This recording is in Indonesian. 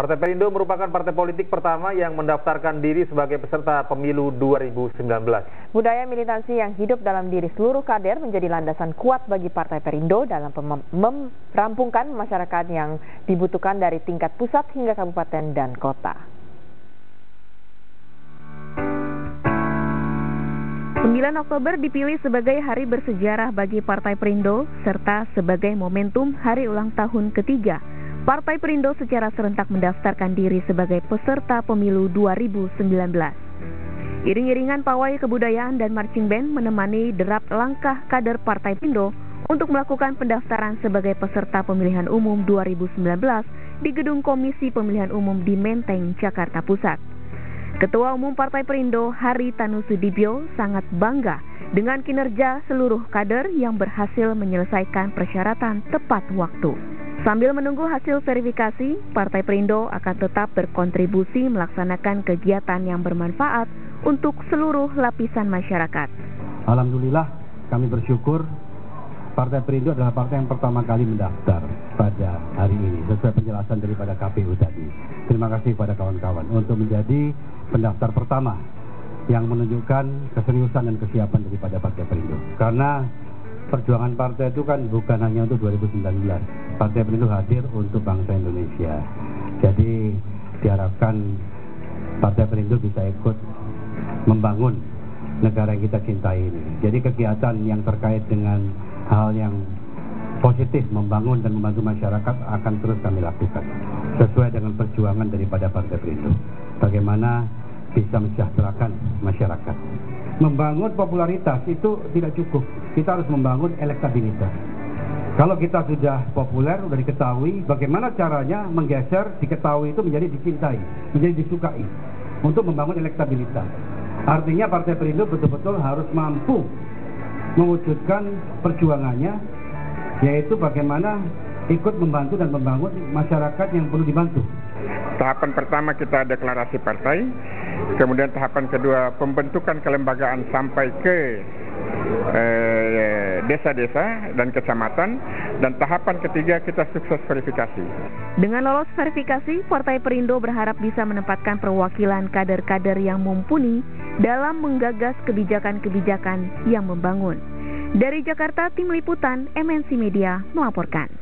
Partai Perindo merupakan partai politik pertama yang mendaftarkan diri sebagai peserta pemilu 2019. Budaya militansi yang hidup dalam diri seluruh kader menjadi landasan kuat bagi Partai Perindo dalam merampungkan masyarakat yang dibutuhkan dari tingkat pusat hingga kabupaten dan kota. 9 Oktober dipilih sebagai hari bersejarah bagi Partai Perindo serta sebagai momentum hari ulang tahun ketiga Partai Perindo secara serentak mendaftarkan diri sebagai peserta pemilu 2019. Iring-iringan pawai kebudayaan dan marching band menemani derap langkah kader Partai Perindo untuk melakukan pendaftaran sebagai peserta pemilihan umum 2019 di Gedung Komisi Pemilihan Umum di Menteng, Jakarta Pusat. Ketua Umum Partai Perindo, Hari Tanu Sudibyo, sangat bangga dengan kinerja seluruh kader yang berhasil menyelesaikan persyaratan tepat waktu. Sambil menunggu hasil verifikasi, Partai Perindo akan tetap berkontribusi melaksanakan kegiatan yang bermanfaat untuk seluruh lapisan masyarakat. Alhamdulillah, kami bersyukur Partai Perindo adalah partai yang pertama kali mendaftar pada hari ini sesuai penjelasan daripada KPU tadi. Terima kasih kepada kawan-kawan untuk menjadi pendaftar pertama yang menunjukkan keseriusan dan kesiapan daripada Partai Perindo. Karena perjuangan partai itu kan bukan hanya untuk 2019. Partai Perindo hadir untuk bangsa Indonesia. Jadi diharapkan Partai Perindo bisa ikut membangun negara yang kita cintai ini. Jadi kegiatan yang terkait dengan hal yang positif membangun dan membantu masyarakat akan terus kami lakukan sesuai dengan perjuangan daripada Partai Perindo. Bagaimana bisa mensejahterakan masyarakat. Membangun popularitas itu tidak cukup. Kita harus membangun elektabilitas. Kalau kita sudah populer, sudah diketahui, bagaimana caranya menggeser diketahui itu menjadi dicintai, menjadi disukai untuk membangun elektabilitas. Artinya Partai Perindo betul-betul harus mampu mewujudkan perjuangannya, yaitu bagaimana ikut membantu dan membangun masyarakat yang perlu dibantu. Tahapan pertama kita deklarasi partai, kemudian tahapan kedua pembentukan kelembagaan sampai ke eh, desa-desa dan kecamatan, dan tahapan ketiga kita sukses verifikasi. Dengan lolos verifikasi, Partai Perindo berharap bisa menempatkan perwakilan kader-kader yang mumpuni dalam menggagas kebijakan-kebijakan yang membangun. Dari Jakarta, Tim Liputan MNC Media melaporkan.